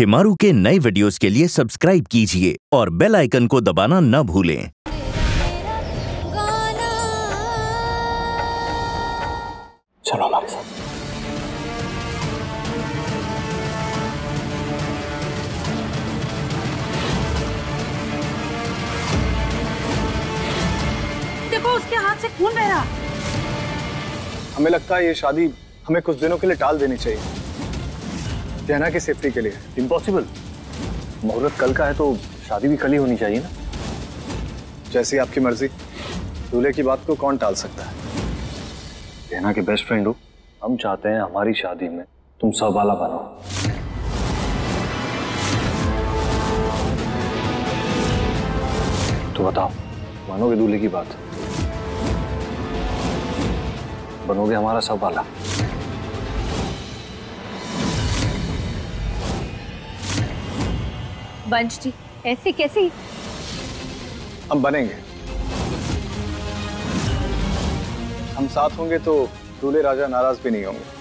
शिमारू के नए वीडियोस के लिए सब्सक्राइब कीजिए और बेल आइकन को दबाना न भूलें। चलो हमारे साथ। देखो उसके हाथ से खून बह रहा। हमें लगता है ये शादी हमें कुछ दिनों के लिए टाल देनी चाहिए। कहना की सेफ्टी के लिए। इम्पॉसिबल मुहूर्त कल का है तो शादी भी कल ही होनी चाहिए ना? जैसी आपकी मर्ज़ी। दूल्हे की बात को कौन टाल सकता है? कहना के बेस्ट फ्रेंड हो। हम चाहते हैं हमारी शादी में तुम सब वाला बनो। तो बताओ मानोगे दूल्हे की बात? बनोगे हमारा सब वंश जी ऐसे कैसे? हम बनेंगे। हम साथ होंगे तो दूल्हे राजा नाराज़ भी नहीं होंगे।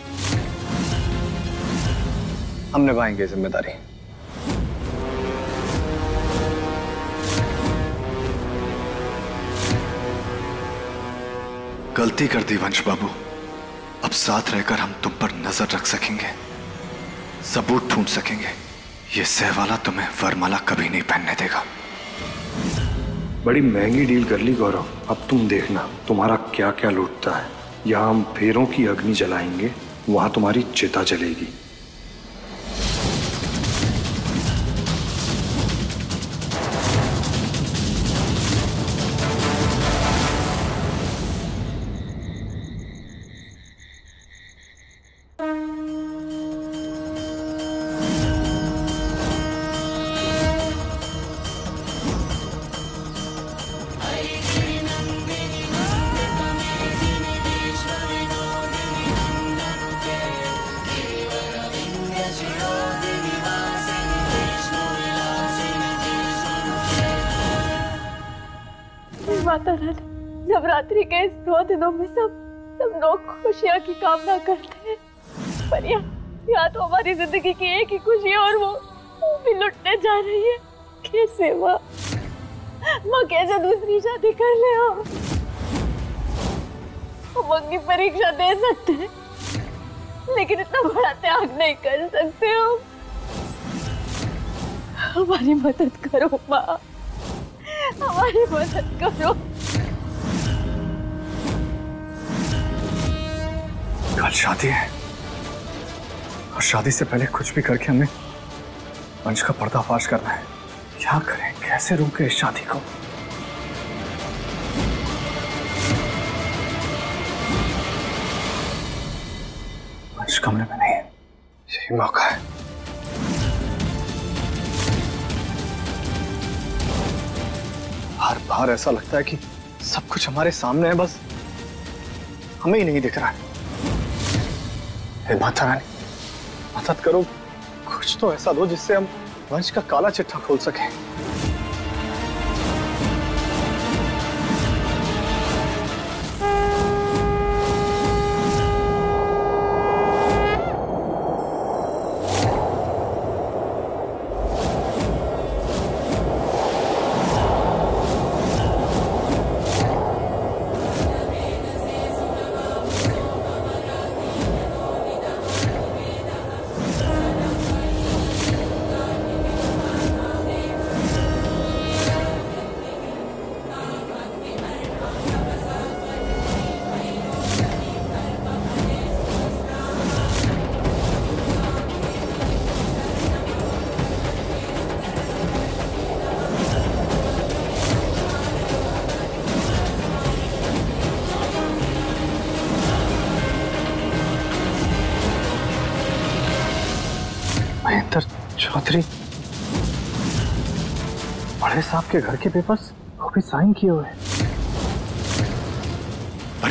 हम निभाएँगे ज़िम्मेदारी। गलती कर दी वंश बाबू। अब साथ रहकर हम तुम पर नज़र रख सकेंगे। सबूत ढूंढ सकेंगे। ये सहवाला तुम्हें वरमाला कभी नहीं पहनने देगा। बड़ी महँगी डील कर ली गौरव। अब तुम देखना, तुम्हारा क्या क्या लूटता है। यहाँ हम फेरों की अग्नि जलाएँगे, वहाँ तुम्हारी चिता जलेगी। माता रानी नवरात्रि के इस नौ दिनों में सब सब लोग खुशियाँ की कामना करते हैं। पर यहाँ यहाँ तो हमारी ज़िंदगी की एक ही खुशी और वो वो भी लुटने जा रही है। कैसे माँ माँ, कैसे दूसरी शादी कर ले हम हम उनकी परीक्षा दे सकते हैं, लेकिन इतना बड़ा त्याग नहीं कर सकते हम। हमारी मदद करो, माँ। हमारी मदद करो। कल शादी है। और शादी से पहले कुछ भी करके हमें वंश का पर्दाफाश करना है। क्या करें? कैसे रोके इस शादी को? वंश कमरे में नहीं है। यही मौका है। हर बार ऐसा लगता है कि सब कुछ हमारे सामने है, बस हमें ही नहीं दिख रहा है हे। माता रानी मदद करो, कुछ तो ऐसा दो जिससे हम वंश का काला चिट्ठा खोल सकें। चौधरी बड़े साहब के घर के पेपर्स वो भी साइन किए हुए हैं।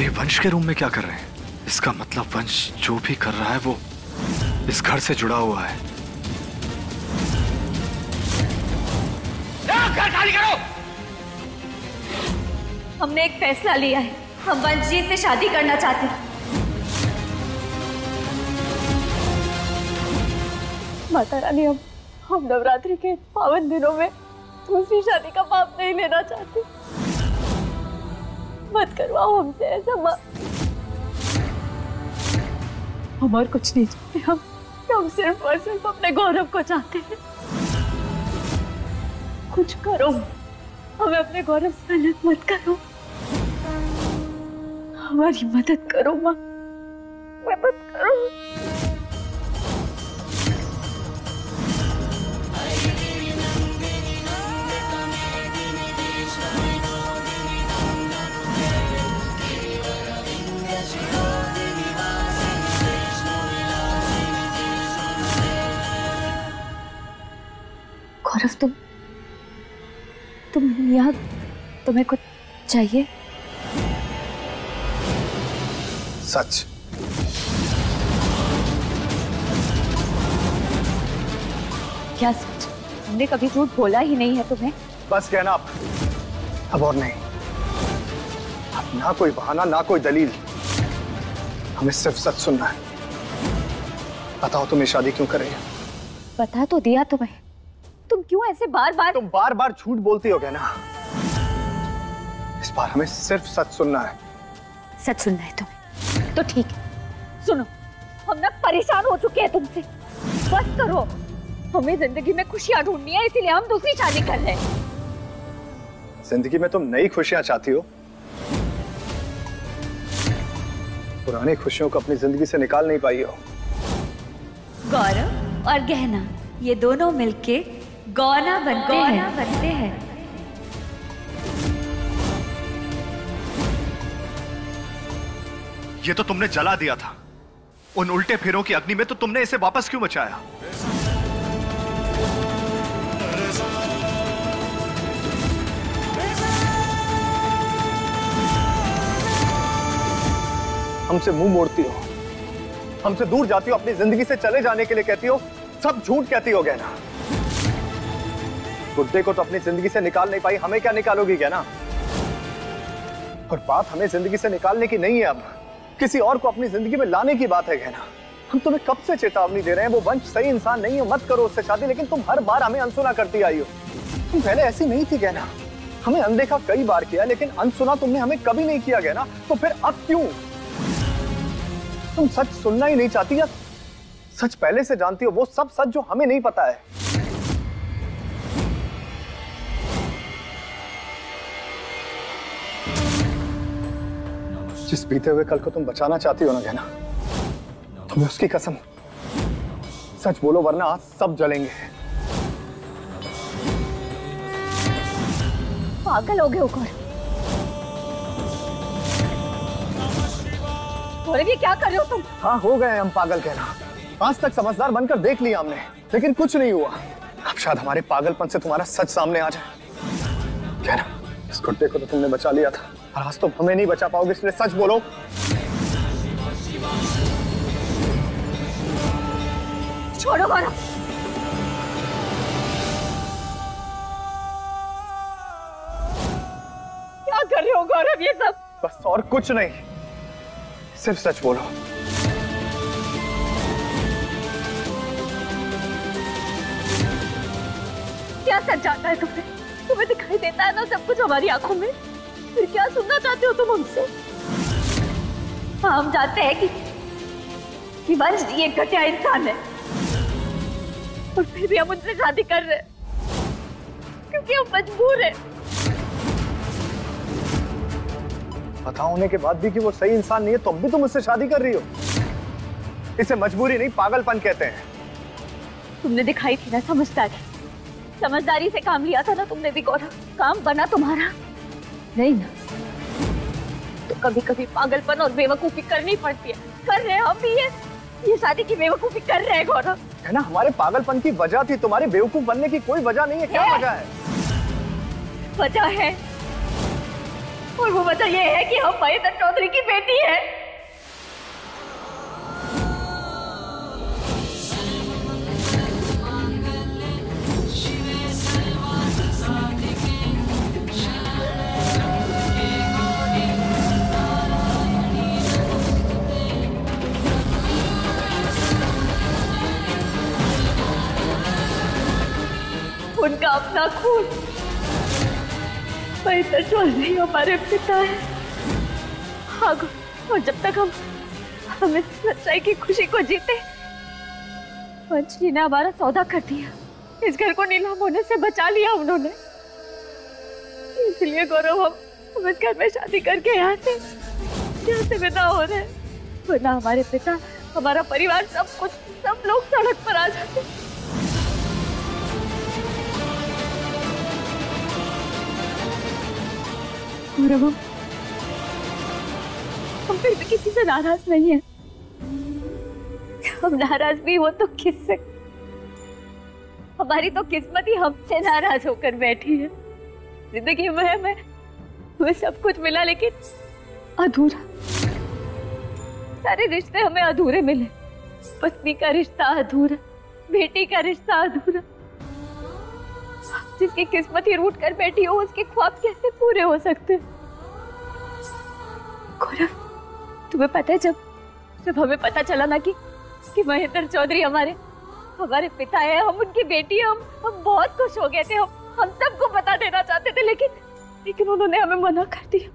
ये वंश के रूम में क्या कर रहे हैं? इसका मतलब वंश जो भी कर रहा है वो इस घर से जुड़ा हुआ है। घर खाली करो। हमने एक फैसला लिया है। हम वंश जी से शादी करना चाहते हैं। माता रानी हम हम नवरात्रि के पावन दिनों में दूसरी शादी का पाप नहीं लेना चाहते। मत करवाओ हमसे ऐसा माँ हम और कुछ नहीं चाहते। हम हम सिर्फ़ और सिर्फ़ अपने गौरव को चाहते हैं। कुछ करो। हमें अपने गौरव से अलग मत करो। हमारी मदद करो, माँ। मदद करो। गौरव तुम तुम यहाँ तुम्हें कुछ चाहिए? सच। क्या सच? हमने कभी झूठ बोला ही नहीं है तुम्हें। बस कहना अब। अब और नहीं। अब ना कोई बहाना ना कोई दलील। हमें सिर्फ़ सच सुनना है। बताओ तुम्हें शादी क्यों कर? रही हो बता तो दिया तुम्हें। तुम क्यों ऐसे बार बार तुम बार बार झूठ बोलती हो ना? इस बार हमें सिर्फ़ सच सुनना है। सच सुनना है तुम्हें। तो ठीक है सुनो। हम ना परेशान हो चुके हैं तुमसे। बस करो। हमें ज़िंदगी में खुशियाँ ढूंढनी है इसीलिए हम दूसरी शादी कर रहे हैं। ज़िंदगी में तुम नई खुशियाँ चाहती हो? पुरानी खुशियों को अपनी ज़िंदगी से निकाल नहीं पाई हो। गौरव और गहना ये दोनों मिलके गौना बनते हैं। बनते हैं। ये तो तुमने जला दिया था। उन उल्टे फेरों की अग्नि में तो तुमने इसे वापस क्यों बचाया हमसे मुँह मोड़ती हो। हमसे दूर जाती हो अपनी ज़िंदगी से चले जाने के लिए कहती हो। सब झूठ कहती हो गहना गुड्डे को तो अपनी ज़िंदगी से निकाल नहीं पाई। हमें क्या निकालोगी गहना और बात हमें ज़िंदगी से निकालने की नहीं है अब। किसी और को अपनी ज़िंदगी में लाने की बात है गहना हम तुम्हें कब से चेतावनी दे रहे हैं? वो वंश सही इंसान नहीं है, मत करो उससे शादी, लेकिन तुम हर बार हमें अनसुना करती आई हो। तुम पहले ऐसी नहीं थी, कहना। हमें अनदेखा कई बार किया, लेकिन अनसुना तुमने हमें कभी नहीं किया गया ना तो फिर अब क्यों? तुम सच सुनना ही नहीं चाहती या सच पहले से जानती हो, वो सब सच जो हमें नहीं पता है। जिस बीते हुए कल को तुम बचाना चाहती हो ना कहना तुम्हें उसकी कसम। सच बोलो वरना आज सब जलेंगे। पागल हो गए हो ये क्या कर रहे हो तुम? हाँ हो गए हम पागल कहना। आज तक समझदार बनकर देख लिया हमने लेकिन कुछ नहीं हुआ। अब शायद हमारे पागलपन से तुम्हारा सच सामने आ जाए। कहना इस गुड्डे को तो तुमने बचा लिया था। और आज तुम हमें नहीं बचा पाओगे इसलिए सच बोलो। छोड़ो गौरव क्या कर रहे हो गौरव ये सब? बस और कुछ नहीं। सिर्फ़ सच बोलो। क्या सच जाता है तुम्हें? तुम्हें दिखाई देता है ना सब कुछ हमारी आँखों में? फिर क्या सुनना चाहते हो तुम हमसे? हाँ, हम जानते हैं कि कि वंश जी एक घटिया इंसान है। और फिर भी हम उनसे शादी कर रहे हैं। क्योंकि हम मजबूर हैं। पता होने के बाद भी कि वो सही इंसान नहीं है तुम भी तुम उससे शादी कर रही हो। इसे मजबूरी नहीं पागलपन कहते हैं। तुमने दिखाई थी ना समझदारी। समझदारी से काम लिया था ना तुमने भी गौरव। काम बना तुम्हारा। नहीं ना। तो कभी कभी पागलपन और बेवकूफ़ी करनी पड़ती है। कर रहे हैं हम भी ये। ये शादी की बेवकूफ़ी कर रहे हैं गौरव। है ना हमारे पागलपन की वजह थी। तुम्हारे बेवकूफ़ बनने की कोई वजह नहीं है क्या वजह है? वजह है। और वो वजह ये है कि हम महेंद्र चौधरी की बेटी है। उनका अपना खून महेंद्र हमारे पिता है। हाँ और जब तक हम हम सच्चाई की खुशी को जीते ने हमारा सौदा कर दिया। इस घर को नीलाम होने से बचा लिया उन्होंने। इसलिए गौरव, हम हम इस घर में शादी करके यहाँ से यहाँ से विदा हो रहे हैं। वरना हमारे पिता, हमारा परिवार सब कुछ, सब लोग सड़क पर आ जाते। गौरव हम फिर भी किसी से नाराज़ नहीं है। हम नाराज़ भी हो तो किससे? हमारी तो किस्मत ही हमसे नाराज़ होकर बैठी है। ज़िंदगी में हमें हमें सब कुछ मिला लेकिन अधूरा। सारे रिश्ते हमें अधूरे मिले। पत्नी का रिश्ता अधूरा, बेटी का रिश्ता अधूरा। जिसकी किस्मत ही रूट कर बैठी हो उसके ख्वाब कैसे पूरे हो सकते? गौरव तुम्हें पता है जब जब हमें पता चला ना कि कि महेंद्र चौधरी हमारे हमारे पिता है हम उनकी बेटी हैं हम हम बहुत खुश हो गए थे हम हम सबको बता देना चाहते थे लेकिन लेकिन उन्होंने हमें मना कर दिया।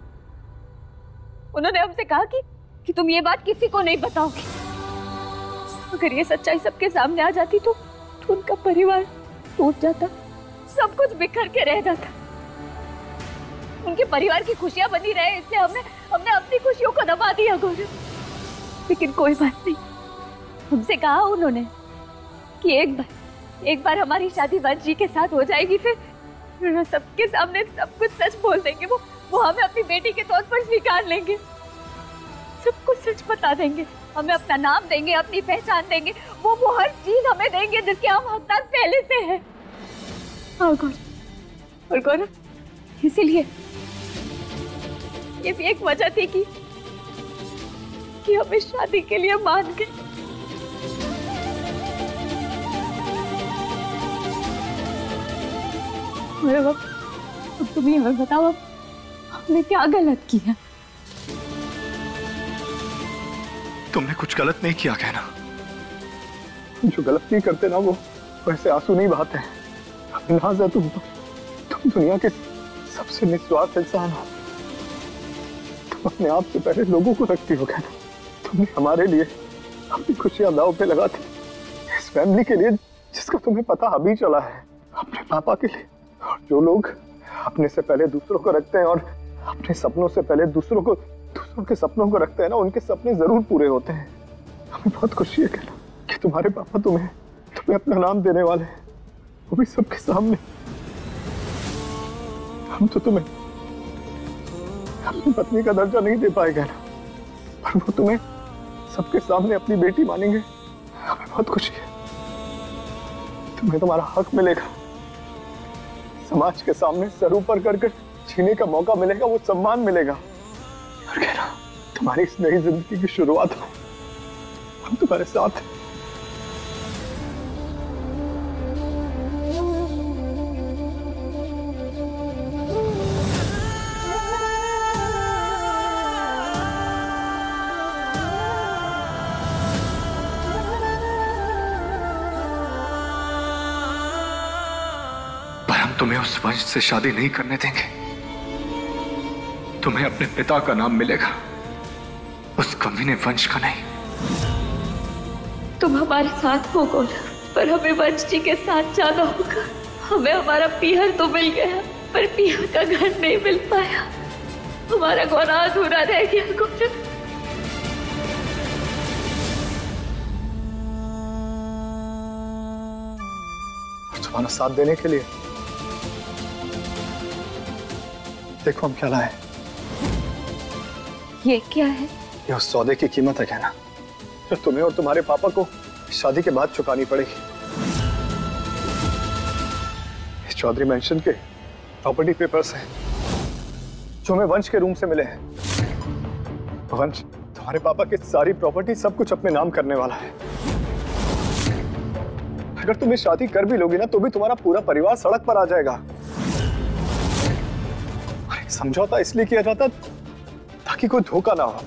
उन्होंने हमसे कहा कि कि तुम ये बात किसी को नहीं बताओगी। अगर ये सच्चाई सबके सामने आ जाती तो, तो उनका परिवार टूट जाता। सब कुछ बिखर के रह जाता। उनके परिवार की खुशियाँ बनी रहे, इसलिए हमने हमने अपनी खुशियों को दबा दिया, गौरव। लेकिन कोई बात नहीं। हमसे कहा उन्होंने कि एक बार एक बार हमारी शादी वंश जी के साथ हो जाएगी, फिर सबके सामने सब कुछ सच बोल देंगे। वो वो हमें अपनी बेटी के तौर पर स्वीकार लेंगे। सब कुछ सच बता देंगे। हमें अपना नाम देंगे, अपनी पहचान देंगे। वो वो हर चीज़ हमें देंगे जिसके हम हकदार पहले से हैं। हाँ गौरव और गौरव इसीलिए। ये भी एक वजह थी कि कि हम इस शादी के लिए मान गए। अब अब तुम ये हमें बताओ अब हमने क्या गलत किया? तुमने कुछ गलत नहीं किया कहना। जो गलत नहीं करते ना वो वैसे आँसू नहीं बहाते। हैं है तुम पर तुम दुनिया के सबसे निस्वार्थ इंसान हो। तुम अपने आप से पहले लोगों को रखती हो कहना तुमने हमारे लिए अपनी खुशियाँ दाव पे लगा लगाती इस फैमिली के लिए जिसका तुम्हें पता अभी चला है, अपने पापा के लिए। और जो लोग अपने से पहले दूसरों को रखते हैं और अपने सपनों से पहले दूसरों को, दूसरों के सपनों को रखते हैं ना, उनके सपने ज़रूर पूरे होते हैं। हमें बहुत खुशी है कहना कि तुम्हारे पापा तुम्हें तुम्हें अपना नाम देने वाले हैं। वो भी सबके सामने। हम तो तुम्हें अपनी पत्नी का दर्जा नहीं दे पाए कहना पर वो तुम्हें सबके सामने अपनी बेटी मानेंगे। हमें बहुत खुशी है। तुम्हें तुम्हारा हक मिलेगा। समाज के सामने सर ऊपर कर कर जीने का मौका मिलेगा, वो सम्मान मिलेगा। और कहना तुम्हारी इस नई ज़िंदगी की शुरुआत हो। हम तुम्हारे साथ हैं। उस वंश से शादी नहीं करने देंगे। तुम्हें अपने पिता का नाम मिलेगा। उस कमीने वंश का नहीं। तुम हमारे साथ हो गौरव पर हमें वंश जी के साथ जाना होगा। हमें हमारा पीहर तो मिल गया पर पीहर का घर नहीं मिल पाया। हमारा गौरा अधूरा रह गया गौरव तुम्हारा साथ देने के लिए देखो हम क्या लाए ये क्या है? ये उस सौदे की कीमत है कहना। जो तुम्हें और तुम्हारे पापा को शादी के बाद चुकानी पड़ेगी। इस चौधरी मेंशन के प्रॉपर्टी पेपर्स हैं जो हमें वंश के रूम से मिले हैं। वंश तुम्हारे पापा की सारी प्रॉपर्टी सब कुछ अपने नाम करने वाला है। अगर तुम्हें शादी कर भी लोगी ना तो भी तुम्हारा पूरा परिवार सड़क पर आ जाएगा। समझौता इसलिए किया जाता ताकि कोई धोखा ना हो।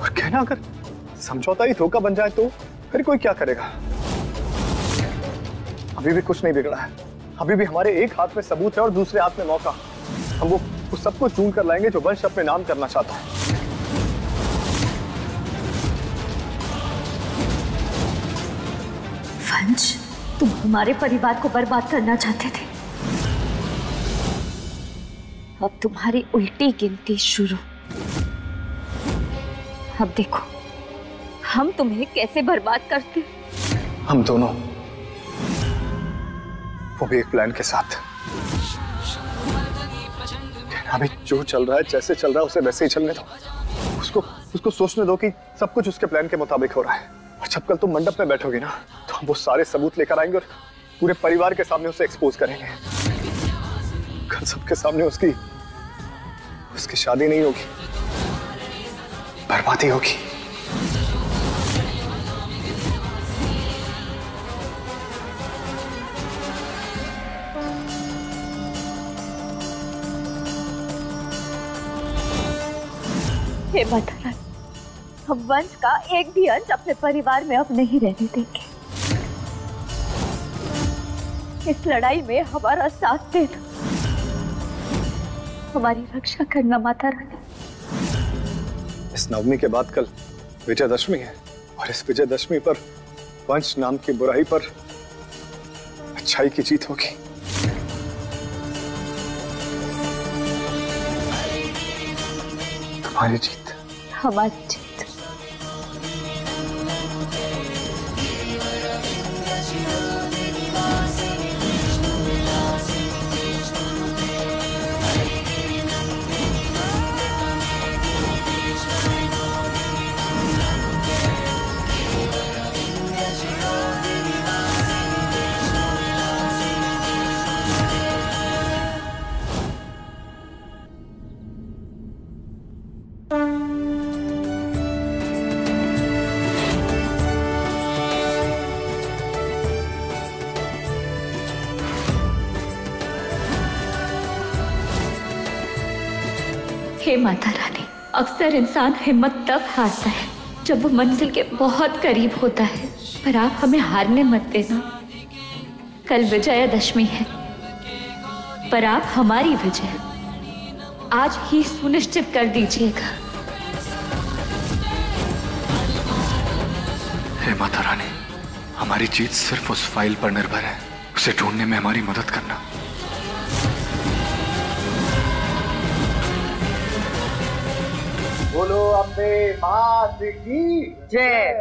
और कहना, अगर समझौता ही धोखा बन जाए तो फिर कोई क्या करेगा? अभी भी कुछ नहीं बिगड़ा है। अभी भी हमारे एक हाथ में सबूत है और दूसरे हाथ में मौका। हम वो उस सबको ढूंढ कर लाएँगे जो वंश अपने नाम करना चाहता है। वंश, तुम हमारे परिवार को बर्बाद करना चाहते थे। अब तुम्हारी उल्टी गिनती शुरू। अब देखो, हम तुम्हें कैसे बर्बाद करते हम दोनों वो भी एक प्लान के साथ। अभी जो चल रहा है, जैसे चल रहा है, उसे वैसे ही चलने दो। उसको उसको सोचने दो कि सब कुछ उसके प्लान के मुताबिक हो रहा है। और जब कल तुम मंडप में बैठोगे ना तो हम वो सारे सबूत लेकर आएँगे और पूरे परिवार के सामने उसे एक्सपोज करेंगे। कल सबके सामने उसकी उसकी शादी नहीं होगी, बर्बादी होगी। हम वंश का एक भी अंश अपने परिवार में अब नहीं रहने देंगे। इस लड़ाई में हमारा साथ देना हमारी रक्षा करना माता रानी। इस नवमी के बाद कल विजयदशमी है और इस विजयदशमी पर वंश नाम की बुराई पर अच्छाई की जीत होगी। तुम्हारी जीत। हमारी जीत। हे माता रानी, अक्सर इंसान हिम्मत तब हारता है जब वो मंजिल के बहुत करीब होता है। पर आप हमें हारने मत देना। कल विजयादशमी है, पर आप हमारी विजय। आज ही सुनिश्चित कर दीजिएगा। हे माता रानी, हमारी जीत सिर्फ़ उस फ़ाइल पर निर्भर है। उसे ढूँढने में हमारी मदद करना। बोलो अम्बे मात की जय।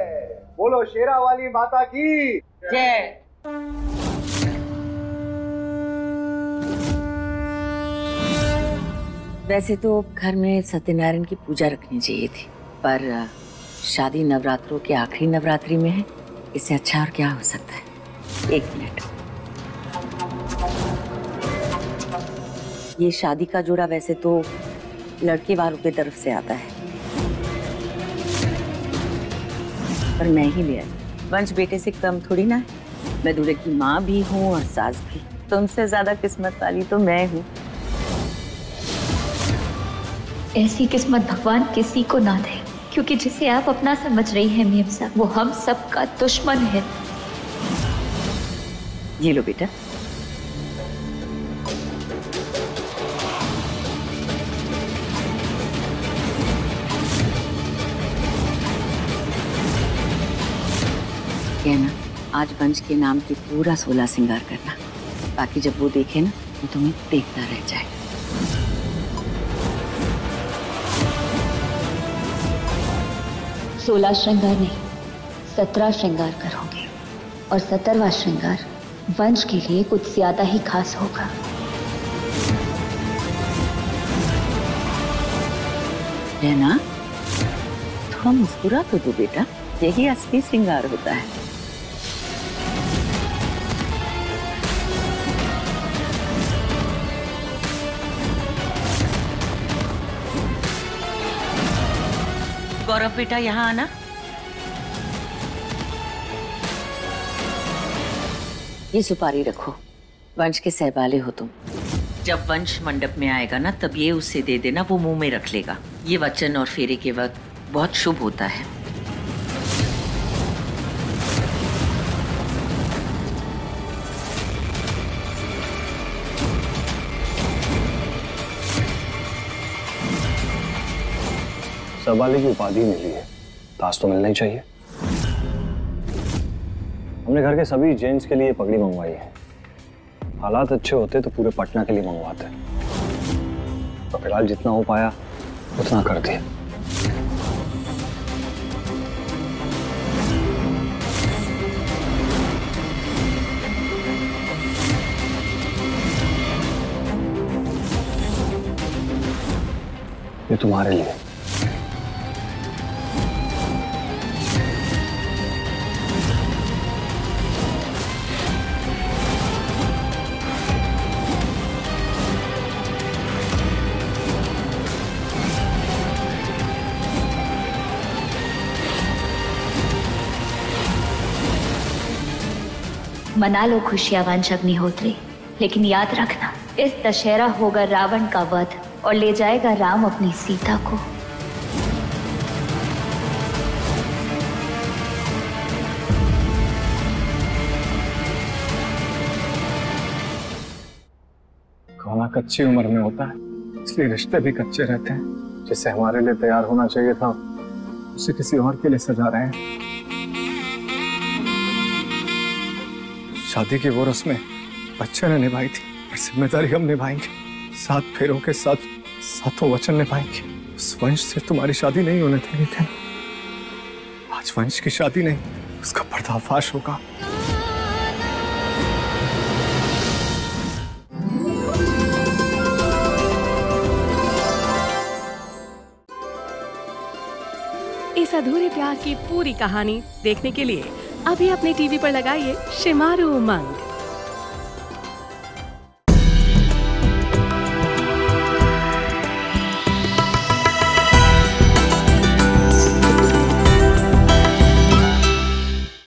बोलो शेरा वाली माता की। जय। वैसे तो घर में सत्यनारायण की पूजा रखनी चाहिए थी पर शादी नवरात्रों के आखिरी नवरात्रि में है इससे अच्छा और क्या हो सकता है? एक मिनट। ये शादी का जोड़ा वैसे तो लड़के वालों की तरफ़ से आता है। पर मैं ही ले आई। वंश बेटे से कम थोड़ी ना है। मैं दूल्हे की माँ भी हूँ और सास भी। तुमसे ज़्यादा किस्मत वाली तो मैं हूँ। ऐसी किस्मत भगवान किसी को ना दे क्योंकि जिसे आप अपना समझ रही हैं मेम साहब वो हम सबका दुश्मन है। ये लो बेटा। आज वंश के नाम की पूरा सोलह श्रृंगार करना। बाकी जब वो देखे ना वो तुम्हें देखता रह जाए। सोलह श्रृंगार नहीं, सत्रह श्रृंगार करोगे। और सत्रहवा श्रृंगार वंश के लिए कुछ ज़्यादा ही खास होगा। रहना थोड़ा मुस्कुरा तो दो बेटा, यही असली श्रृंगार होता है। गौरव बेटा यहाँ आना। ये सुपारी रखो। वंश के सहबाले हो तुम। जब वंश मंडप में आएगा ना तब ये उसे दे देना वो मुँह में रख लेगा। ये वचन और फेरे के वक्त बहुत शुभ होता है। सवाले की उपाधि मिली है। ताज तो मिलना ही चाहिए। हमने घर के सभी जेंट्स के लिए पगड़ी मंगवाई है। हालात अच्छे होते तो पूरे पटना के लिए मंगवाते। तो फ़िलहाल जितना हो पाया, उतना कर दिया। ये तुम्हारे लिए। मना लो खुशियाँ वंश अग्निहोत्री लेकिन याद रखना, इस दशहरा होगा रावण का वध और ले जाएगा राम अपनी सीता को। खोना कच्ची उम्र में होता है, इसलिए रिश्ते भी कच्चे रहते हैं। जिसे हमारे लिए तैयार होना चाहिए था, उसे किसी और के लिए सजा रहे हैं। शादी की वो रस्में बच्चे ने निभाई थी और ज़िम्मेदारी हम निभाएँगे। सात फेरों के साथ सातों वचन निभाएँगे। उस वंश से तुम्हारी शादी नहीं होने देनी थी। आज वंश की शादी नहीं, उसका पर्दाफाश होगा। इस अधूरे प्यार की पूरी कहानी देखने के लिए अभी अपने टीवी पर लगाइए शिमारू उमंग।